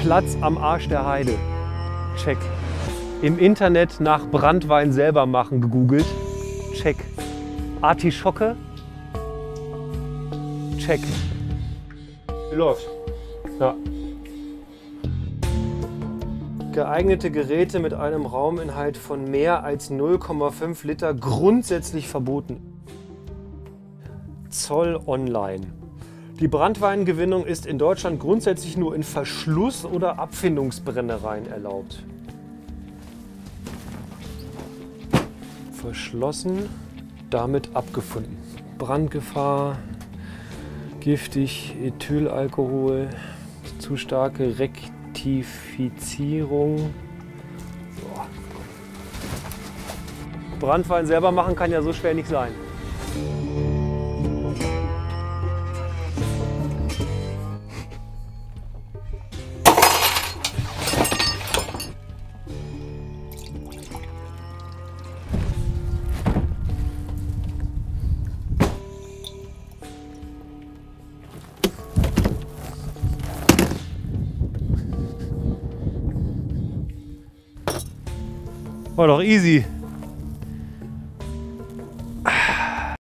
Platz am Arsch der Heide. Check. Im Internet nach Brandwein selber machen gegoogelt. Check. Artischocke. Check. Läuft. Ja. Geeignete Geräte mit einem Rauminhalt von mehr als 0,5 Liter grundsätzlich verboten. Zoll Online. Die Brandweingewinnung ist in Deutschland grundsätzlich nur in Verschluss- oder Abfindungsbrennereien erlaubt. Verschlossen, damit abgefunden. Brandgefahr, giftig, Ethylalkohol, zu starke Rektifizierung. Brandwein selber machen kann ja so schwer nicht sein. War doch easy.